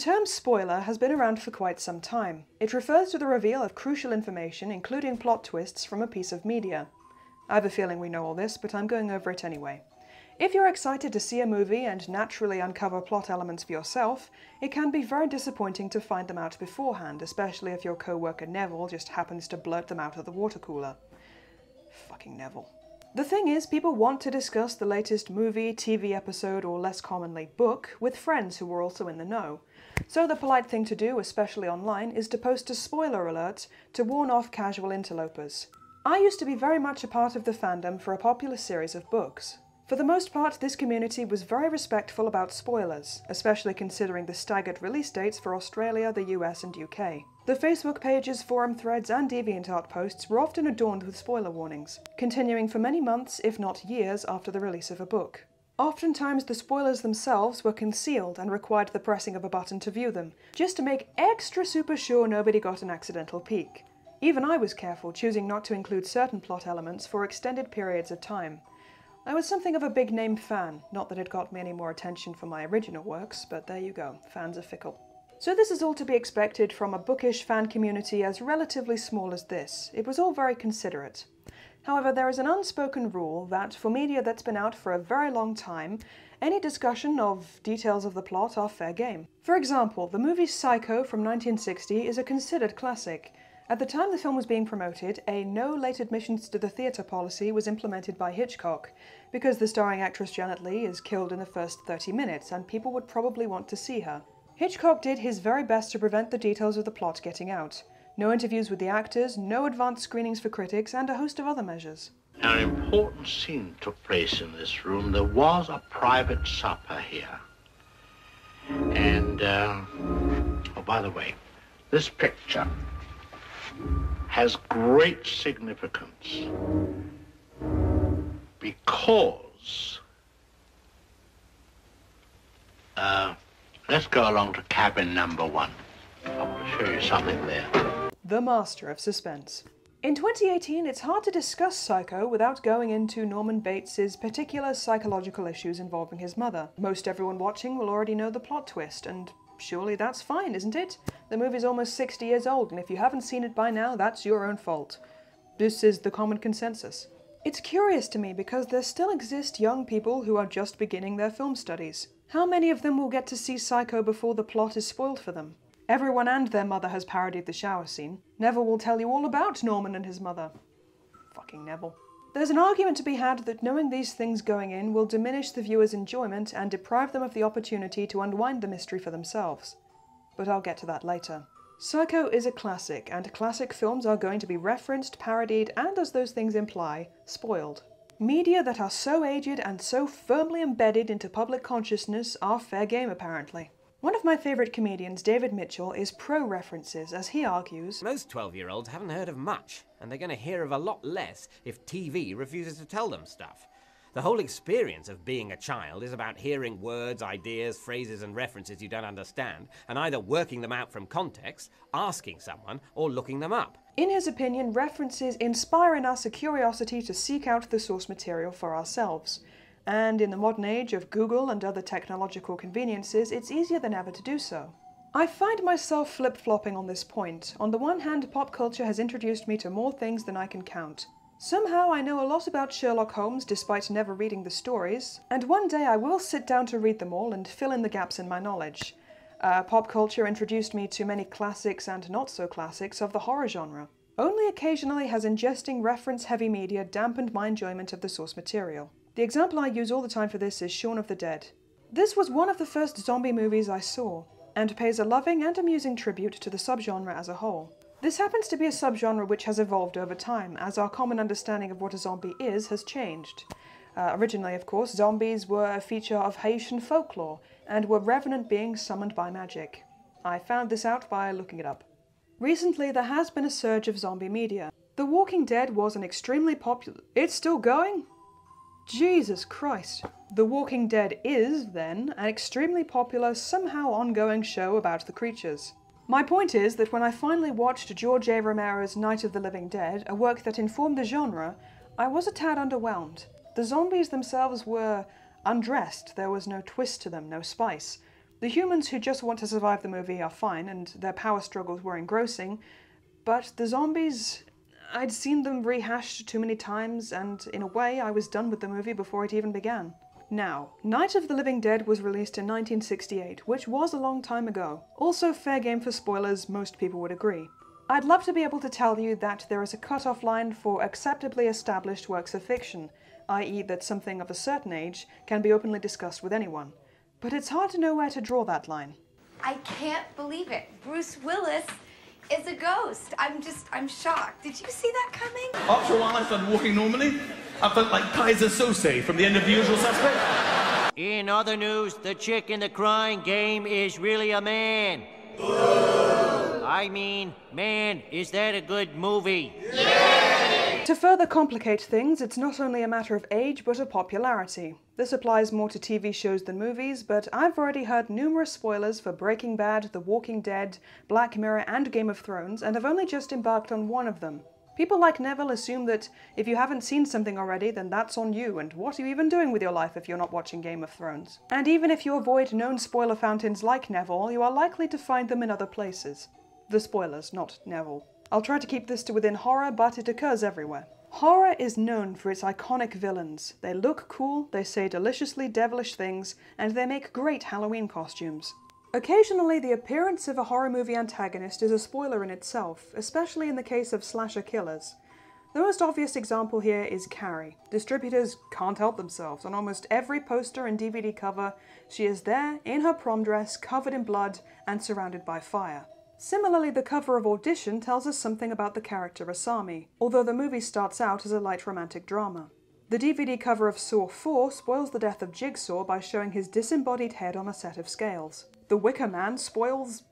term spoiler has been around for quite some time. It refers to the reveal of crucial information, including plot twists, from a piece of media. I have a feeling we know all this, but I'm going over it anyway. If you're excited to see a movie and naturally uncover plot elements for yourself, it can be very disappointing to find them out beforehand, especially if your co-worker Neville just happens to blurt them out of the water cooler. Fucking Neville. The thing is, people want to discuss the latest movie, TV episode, or less commonly, book, with friends who are also in the know. So the polite thing to do, especially online, is to post a spoiler alert to warn off casual interlopers. I used to be very much a part of the fandom for a popular series of books. For the most part, this community was very respectful about spoilers, especially considering the staggered release dates for Australia, the US, and UK. The Facebook pages, forum threads, and DeviantArt posts were often adorned with spoiler warnings, continuing for many months, if not years, after the release of a book. Oftentimes, the spoilers themselves were concealed and required the pressing of a button to view them, just to make extra super sure nobody got an accidental peek. Even I was careful, choosing not to include certain plot elements for extended periods of time. I was something of a big name fan, not that it got me any more attention for my original works, but there you go, fans are fickle. So this is all to be expected from a bookish fan community as relatively small as this. It was all very considerate. However, there is an unspoken rule that for media that's been out for a very long time, any discussion of details of the plot are fair game. For example, the movie Psycho from 1960 is a considered classic, at the time the film was being promoted, a no late admissions to the theatre policy was implemented by Hitchcock, because the starring actress Janet Leigh is killed in the first 30 minutes, and people would probably want to see her. Hitchcock did his very best to prevent the details of the plot getting out. No interviews with the actors, no advanced screenings for critics, and a host of other measures. An important scene took place in this room. There was a private supper here. And, uh, oh, by the way, this picture has great significance because uh, let's go along to cabin number one. I want to show you something there. The master of suspense. In 2018, it's hard to discuss Psycho without going into Norman Bates's particular psychological issues involving his mother. Most everyone watching will already know the plot twist, and surely that's fine, isn't it? The movie's almost 60 years old, and if you haven't seen it by now, that's your own fault. This is the common consensus. It's curious to me because there still exist young people who are just beginning their film studies. How many of them will get to see Psycho before the plot is spoiled for them? Everyone and their mother has parodied the shower scene. Neville will tell you all about Norman and his mother. Fucking Neville. There's an argument to be had that knowing these things going in will diminish the viewer's enjoyment and deprive them of the opportunity to unwind the mystery for themselves. But I'll get to that later. Psycho is a classic, and classic films are going to be referenced, parodied, and as those things imply, spoiled. Media that are so aged and so firmly embedded into public consciousness are fair game, apparently. One of my favourite comedians, David Mitchell, is pro references, as he argues Most 12 year olds haven't heard of much, and they're going to hear of a lot less if TV refuses to tell them stuff. The whole experience of being a child is about hearing words, ideas, phrases, and references you don't understand, and either working them out from context, asking someone, or looking them up. In his opinion, references inspire in us a curiosity to seek out the source material for ourselves. And in the modern age of Google and other technological conveniences, it's easier than ever to do so. I find myself flip flopping on this point. On the one hand, pop culture has introduced me to more things than I can count. Somehow I know a lot about Sherlock Holmes despite never reading the stories, and one day I will sit down to read them all and fill in the gaps in my knowledge. Uh, pop culture introduced me to many classics and not so classics of the horror genre. Only occasionally has ingesting reference heavy media dampened my enjoyment of the source material. The example I use all the time for this is Shaun of the Dead. This was one of the first zombie movies I saw, and pays a loving and amusing tribute to the subgenre as a whole. This happens to be a subgenre which has evolved over time, as our common understanding of what a zombie is has changed. Uh, originally, of course, zombies were a feature of Haitian folklore and were revenant beings summoned by magic. I found this out by looking it up. Recently, there has been a surge of zombie media. The Walking Dead was an extremely popular. It's still going? Jesus Christ. The Walking Dead is, then, an extremely popular, somehow ongoing show about the creatures. My point is that when I finally watched George A. Romero's Night of the Living Dead, a work that informed the genre, I was a tad underwhelmed. The zombies themselves were undressed, there was no twist to them, no spice. The humans who just want to survive the movie are fine, and their power struggles were engrossing, but the zombies. I'd seen them rehashed too many times, and in a way, I was done with the movie before it even began. Now, Night of the Living Dead was released in 1968, which was a long time ago. Also, fair game for spoilers, most people would agree. I'd love to be able to tell you that there is a cut-off line for acceptably established works of fiction, i.e., that something of a certain age can be openly discussed with anyone. But it's hard to know where to draw that line. I can't believe it. Bruce Willis is a ghost. I'm just, I'm shocked. Did you see that coming? After a while, I started walking normally. I felt like Keyser Söze from the end of The Usual Suspect. In other news, the chick in the crying game is really a man. I mean, man, is that a good movie? To further complicate things, it's not only a matter of age but of popularity. This applies more to TV shows than movies, but I've already heard numerous spoilers for Breaking Bad, The Walking Dead, Black Mirror, and Game of Thrones, and have only just embarked on one of them. People like Neville assume that if you haven't seen something already, then that's on you, and what are you even doing with your life if you're not watching Game of Thrones? And even if you avoid known spoiler fountains like Neville, you are likely to find them in other places. The spoilers, not Neville. I'll try to keep this to within horror, but it occurs everywhere. Horror is known for its iconic villains. They look cool, they say deliciously devilish things, and they make great Halloween costumes. Occasionally, the appearance of a horror movie antagonist is a spoiler in itself, especially in the case of slasher killers. The most obvious example here is Carrie. Distributors can't help themselves. On almost every poster and DVD cover, she is there in her prom dress, covered in blood, and surrounded by fire. Similarly, the cover of Audition tells us something about the character Asami, although the movie starts out as a light romantic drama. The DVD cover of Saw 4 spoils the death of Jigsaw by showing his disembodied head on a set of scales. The Wicker Man spoils.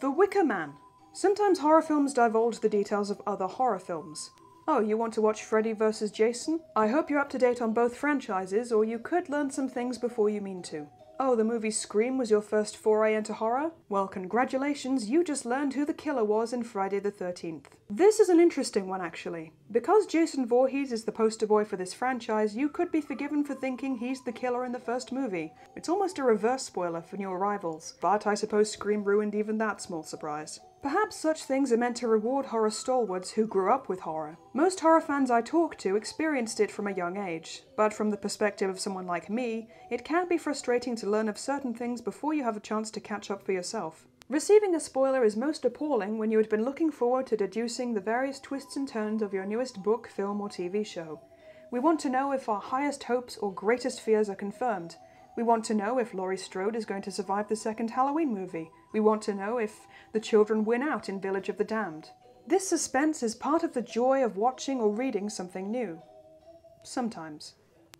The Wicker Man! Sometimes horror films divulge the details of other horror films. Oh, you want to watch Freddy vs. Jason? I hope you're up to date on both franchises, or you could learn some things before you mean to. Oh, the movie Scream was your first foray into horror? Well, congratulations, you just learned who the killer was in Friday the 13th. This is an interesting one, actually. Because Jason Voorhees is the poster boy for this franchise, you could be forgiven for thinking he's the killer in the first movie. It's almost a reverse spoiler for new arrivals, but I suppose Scream ruined even that small surprise. Perhaps such things are meant to reward horror stalwarts who grew up with horror. Most horror fans I talk to experienced it from a young age, but from the perspective of someone like me, it can be frustrating to learn of certain things before you have a chance to catch up for yourself. Receiving a spoiler is most appalling when you had been looking forward to deducing the various twists and turns of your newest book, film, or TV show. We want to know if our highest hopes or greatest fears are confirmed. We want to know if Laurie Strode is going to survive the second Halloween movie. We want to know if the children win out in Village of the Damned. This suspense is part of the joy of watching or reading something new. Sometimes.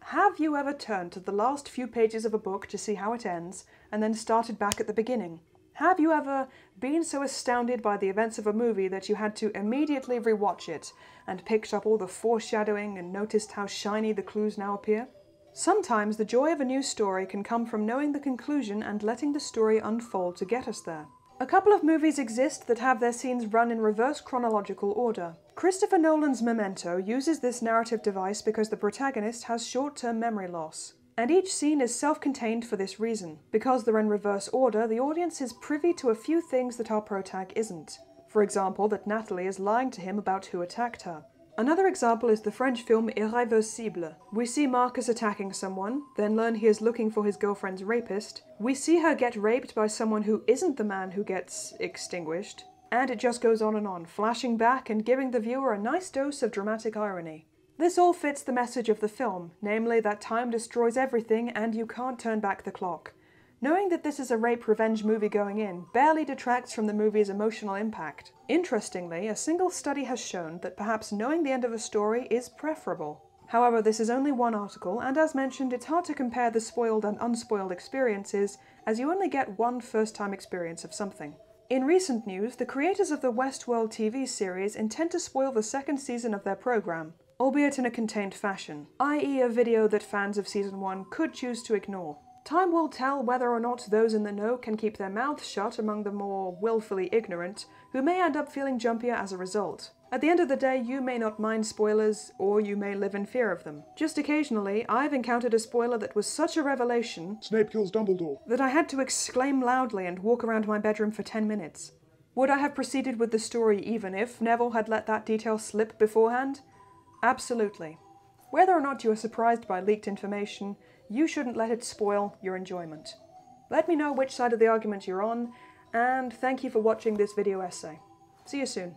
Have you ever turned to the last few pages of a book to see how it ends, and then started back at the beginning? Have you ever been so astounded by the events of a movie that you had to immediately rewatch it, and picked up all the foreshadowing and noticed how shiny the clues now appear? Sometimes the joy of a new story can come from knowing the conclusion and letting the story unfold to get us there. A couple of movies exist that have their scenes run in reverse chronological order. Christopher Nolan's Memento uses this narrative device because the protagonist has short term memory loss. And each scene is self contained for this reason. Because they're in reverse order, the audience is privy to a few things that our protag isn't. For example, that Natalie is lying to him about who attacked her. Another example is the French film Irréversible. We see Marcus attacking someone, then learn he is looking for his girlfriend's rapist. We see her get raped by someone who isn't the man who gets extinguished. And it just goes on and on, flashing back and giving the viewer a nice dose of dramatic irony. This all fits the message of the film, namely that time destroys everything and you can't turn back the clock. Knowing that this is a rape revenge movie going in barely detracts from the movie's emotional impact. Interestingly, a single study has shown that perhaps knowing the end of a story is preferable. However, this is only one article, and as mentioned, it's hard to compare the spoiled and unspoiled experiences, as you only get one first time experience of something. In recent news, the creators of the Westworld TV series intend to spoil the second season of their program, albeit in a contained fashion, i.e., a video that fans of season 1 could choose to ignore. Time will tell whether or not those in the know can keep their mouths shut among the more willfully ignorant, who may end up feeling jumpier as a result. At the end of the day, you may not mind spoilers, or you may live in fear of them. Just occasionally, I've encountered a spoiler that was such a revelation Snape kills Dumbledore. that I had to exclaim loudly and walk around my bedroom for 10 minutes. Would I have proceeded with the story even if Neville had let that detail slip beforehand? Absolutely. Whether or not you are surprised by leaked information, you shouldn't let it spoil your enjoyment. Let me know which side of the argument you're on, and thank you for watching this video essay. See you soon.